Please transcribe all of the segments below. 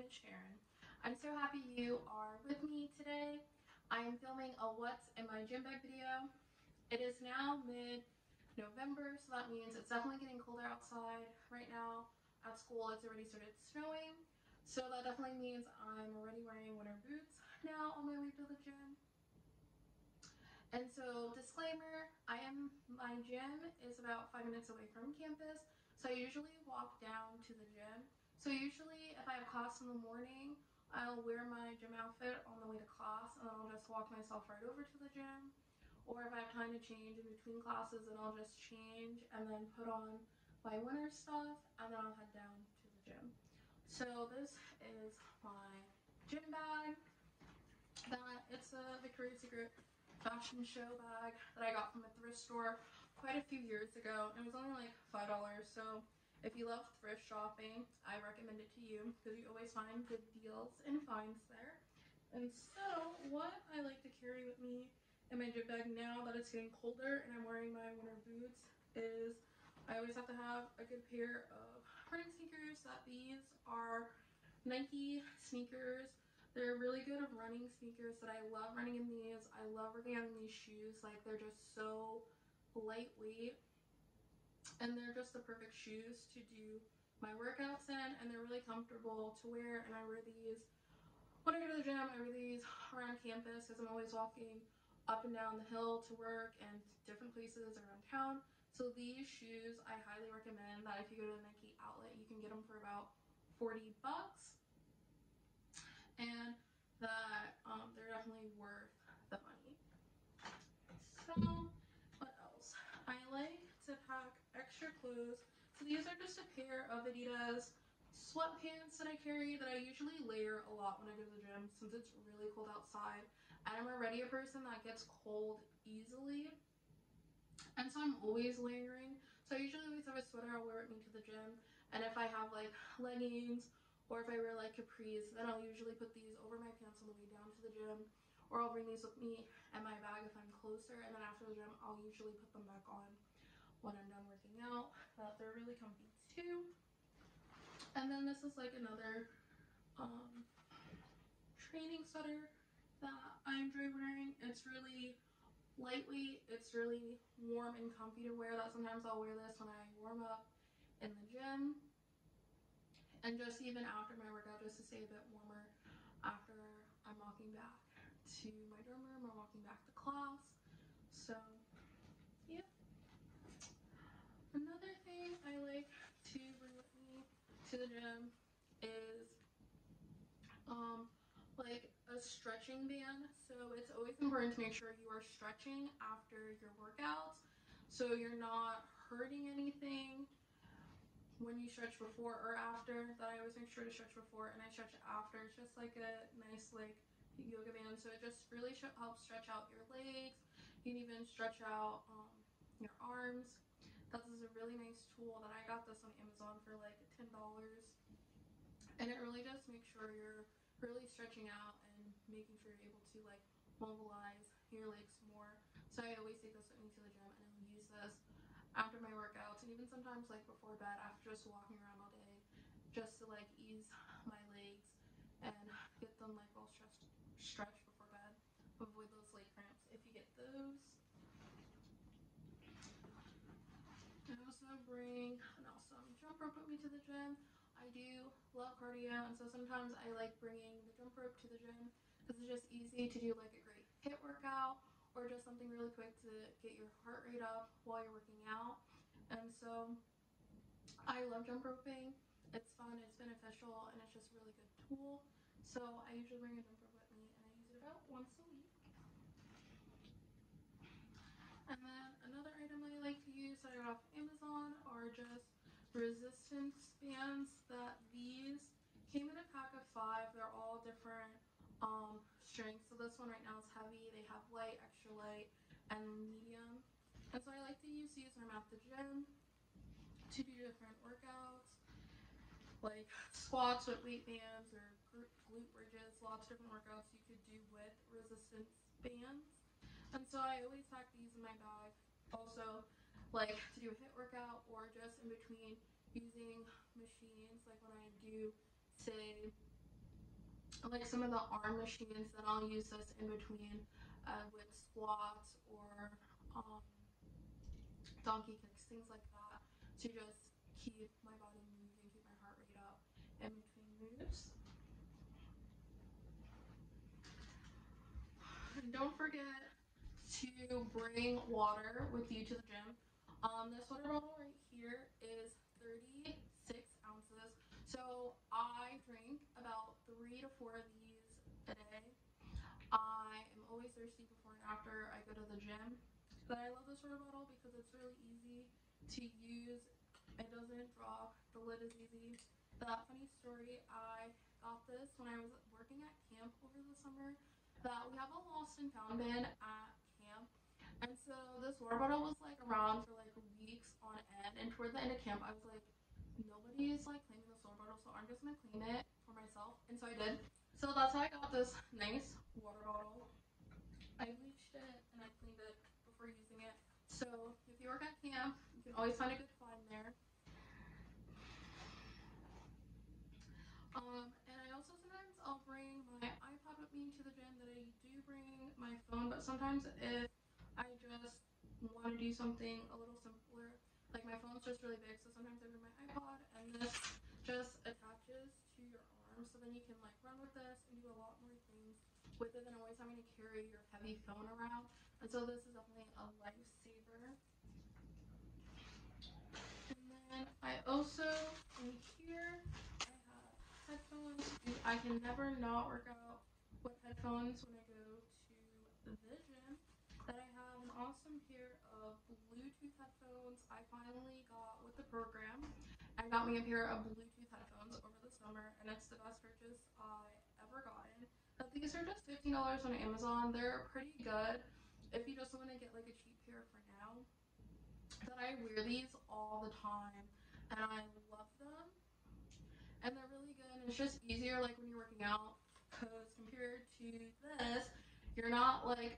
name is Sharon. I'm so happy you are with me today. I am filming a what's in my gym bag video. It is now mid-November, so that means it's definitely getting colder outside. Right now at school it's already started snowing, so that definitely means I'm already wearing winter boots now on my way to the gym. And so disclaimer, I am my gym is about five minutes away from campus. So I usually walk down to the gym. So usually if I have class in the morning, I'll wear my gym outfit on the way to class and I'll just walk myself right over to the gym. Or if I have time to change in between classes, then I'll just change and then put on my winter stuff and then I'll head down to the gym. So this is my gym bag. That it's a Victoria's Secret fashion show bag that I got from a thrift store quite a few years ago. It was only like $5. So if you love thrift shopping, I recommend it to you because you always find good deals and finds there. And so what I like to carry with me in my gym bag now that it's getting colder and I'm wearing my winter boots is I always have to have a good pair of running sneakers. That these are Nike sneakers. They're really good of running sneakers that I love running in these. I love working on these shoes. Like they're just so lightweight and they're just the perfect shoes to do my workouts in and they're really comfortable to wear and I wear these when I go to the gym I wear these around campus because I'm always walking up and down the hill to work and different places around town. So these shoes I highly recommend that if you go to the Nike outlet you can get them for about 40 bucks. And that um, they're definitely clothes. So these are just a pair of Adidas sweatpants that I carry that I usually layer a lot when I go to the gym since it's really cold outside. And I'm already a person that gets cold easily. And so I'm always layering. So I usually always have a sweater I'll wear with me to the gym. And if I have like leggings or if I wear like capris, then I'll usually put these over my pants on the way down to the gym or I'll bring these with me in my bag if I'm closer and then after the gym I'll usually put them back on when I'm done working out. Uh, they're really comfy too. And then this is like another um, training sweater that I enjoy wearing. It's really lightweight. It's really warm and comfy to wear. That sometimes I'll wear this when I warm up in the gym. And just even after my workout, just to stay a bit warmer after I'm walking back to my dorm room or walking back to class. So, yeah. Another thing I like to bring with me to the gym is um, like a stretching band. So it's always important to make sure you are stretching after your workouts so you're not hurting anything when you stretch before or after that I always make sure to stretch before and I stretch after. It's just like a nice like yoga band. So it just really helps stretch out your legs. You can even stretch out um, your arms. This is a really nice tool that I got this on Amazon for like $10. And it really does make sure you're really stretching out and making sure you're able to like mobilize your legs more. So I always take this with me to the gym and I use this after my workouts and even sometimes like before bed after just walking around all day just to like ease my legs and get them like all stretched stretch before bed. Avoid those leg cramps if you get those. I also now some jump rope with me to the gym. I do love cardio and so sometimes I like bringing the jump rope to the gym because it's just easy to do like a great HIIT workout or just something really quick to get your heart rate up while you're working out. And so I love jump roping. It's fun, it's beneficial, and it's just a really good tool. So I usually bring a jump rope with me and I use it about once a week. And then Just resistance bands that these came in a pack of five. They're all different um, strengths. So this one right now is heavy. They have light, extra light, and medium. And so I like to use these when I'm at the gym to do different workouts like squats with weight bands or glute bridges, lots of different workouts you could do with resistance bands. And so I always pack these in my bag. Also, like to do a HIIT workout or just in between using machines, like when I do, say, like some of the arm machines, then I'll use this in between uh, with squats or um, donkey kicks, things like that, to just keep my body moving, keep my heart rate up in between moves. Don't forget to bring water with you to the gym. Um, this water bottle right here is 36 ounces. So I drink about three to four of these a day. I am always thirsty before and after I go to the gym. But I love this water bottle because it's really easy to use. It doesn't drop. The lid is easy. That funny story, I got this when I was working at camp over the summer. That we have a lost and found bin at. And so this water bottle was like around for like weeks on end. And toward the end of camp, I was like, nobody is like claiming this water bottle, so I'm just gonna claim it for myself. And so I did. So that's how I got this nice water bottle. I bleached it and I cleaned it before using it. So if you work at camp, you can always find a good find there. Um, and I also sometimes I'll bring my iPad with me to the gym. That I do bring my phone, but sometimes if I just want to do something a little simpler, like my phone's just really big, so sometimes I bring my iPod, and this just attaches to your arm, so then you can like run with this and do a lot more things with it than always having to carry your heavy phone around. And so this is definitely a lifesaver. And then I also in here I have headphones. I can never not work out with headphones when I go to the gym. That I have an awesome pair of Bluetooth headphones I finally got with the program. I got me a pair of Bluetooth headphones over the summer, and it's the best purchase I ever gotten. But these are just fifteen dollars on Amazon. They're pretty good if you just want to get like a cheap pair for now. But I wear these all the time, and I love them. And they're really good. And it's just easier like when you're working out, because compared to this, you're not like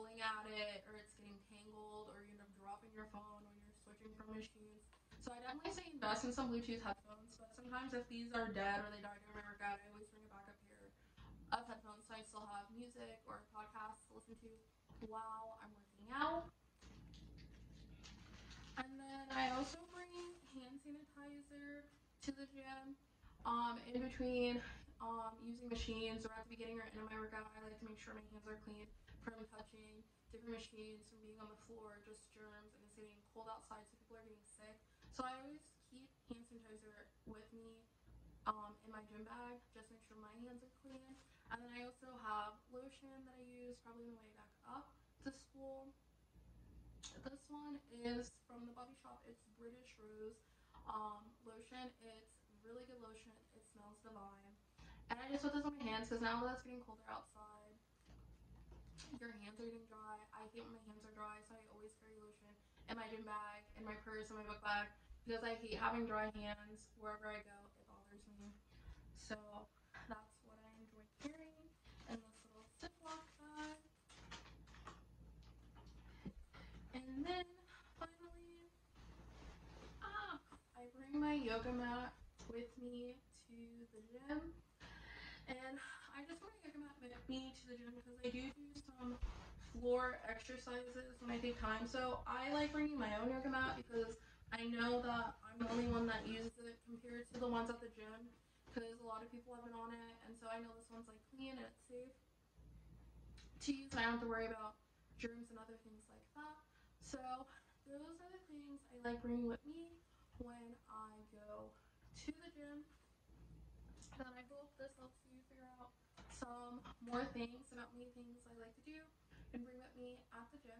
pulling at it or it's getting tangled or you end up dropping your phone when you're switching from machines. So I definitely say invest in some Bluetooth headphones, but sometimes if these are dead or they die during my workout, I always bring a backup pair of headphones so I still have music or podcasts to listen to while I'm working out. And then I also bring hand sanitizer to the gym. Um, in between um, using machines or at the beginning or end of my workout, I like to make sure my hands are clean from touching different machines, from being on the floor, just germs, and it's getting cold outside, so people are getting sick. So I always keep hand sanitizer with me um, in my gym bag, just make sure my hands are clean. And then I also have lotion that I use probably on the way back up to school. This one is from the Body Shop. It's British Rose um, lotion. It's really good lotion. It smells divine. And I just put this on my hands because now that it's getting colder outside, your hands are getting dry. I hate when my hands are dry, so I always carry lotion in my gym bag, in my purse, in my book bag because I hate having dry hands wherever I go. It bothers me. So that's what I enjoy carrying in this little Ziploc bag. And then finally, ah, I bring my yoga mat with me to the gym. And I just bring my yoga mat with me to the gym because I do some floor exercises when I take time. So I like bringing my own yoga mat because I know that I'm the only one that uses it compared to the ones at the gym because a lot of people have been on it, and so I know this one's like clean and it's safe to use. I don't have to worry about germs and other things like that. So those are the things I like bringing with me when I go to the gym. And I hope this helps you figure out some more things about me, things I like to do and bring with me at the gym.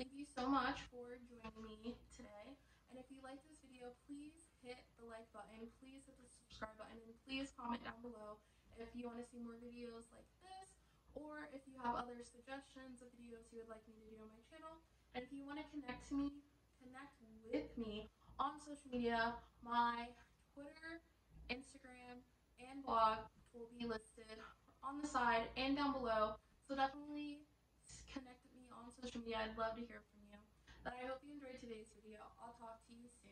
Thank you so much for joining me today. And if you like this video, please hit the like button, please hit the subscribe button, and please comment down below if you want to see more videos like this, or if you have other suggestions of videos you would like me to do on my channel. And if you want to connect to me, connect with me on social media, my Twitter, Instagram, and blog will be listed on the side and down below. So definitely connect with me on social media. I'd love to hear from you. But I hope you enjoyed today's video. I'll talk to you soon.